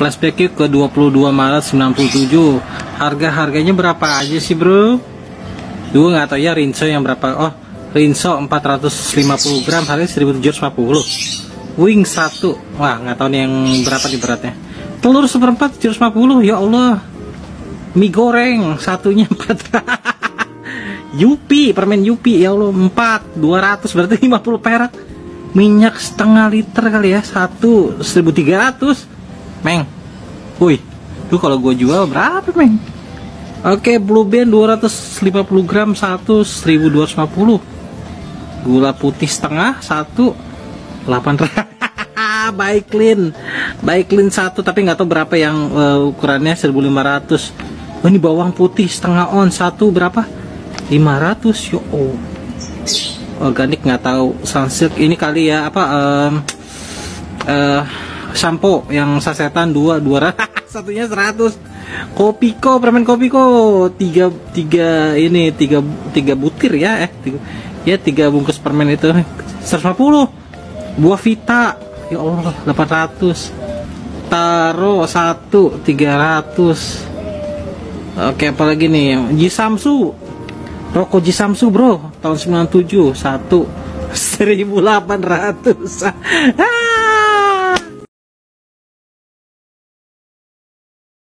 flashbacknya ke 22 Maret 97 harga-harganya berapa aja sih bro? Gue nggak tahu ya Rinso yang berapa? Oh Rinso 450 gram harganya 1750 Wing 1 wah nggak tahu nih yang berapa nih beratnya. Telur seperempat 750 ya Allah. Mie goreng satunya 4 Yupi permen Yupi ya Allah. 4 200 berarti 50 perak. Minyak setengah liter kali ya satu 1300 Meng. Wih, tuh kalau gue jual berapa, Meng? Oke, Blue Band 250 gram 1 1250. Gula putih setengah 1 800. baik clean. Baik clean satu tapi nggak tahu berapa yang uh, ukurannya 1500. Oh, ini bawang putih setengah on satu berapa? 500 yo. Oh. Organik nggak tahu sunsilk ini kali ya apa um, uh, sampo yang sasetan dua dua satunya seratus. Kopiko permen kopiko tiga tiga ini tiga tiga butir ya eh tiga, ya tiga bungkus permen itu. 150 buah vita. Ya Allah 800 taro satu 300 oke apalagi nih? Jisamsu. Rokok Jisamsu bro. Tahun 97 satu 1800 ah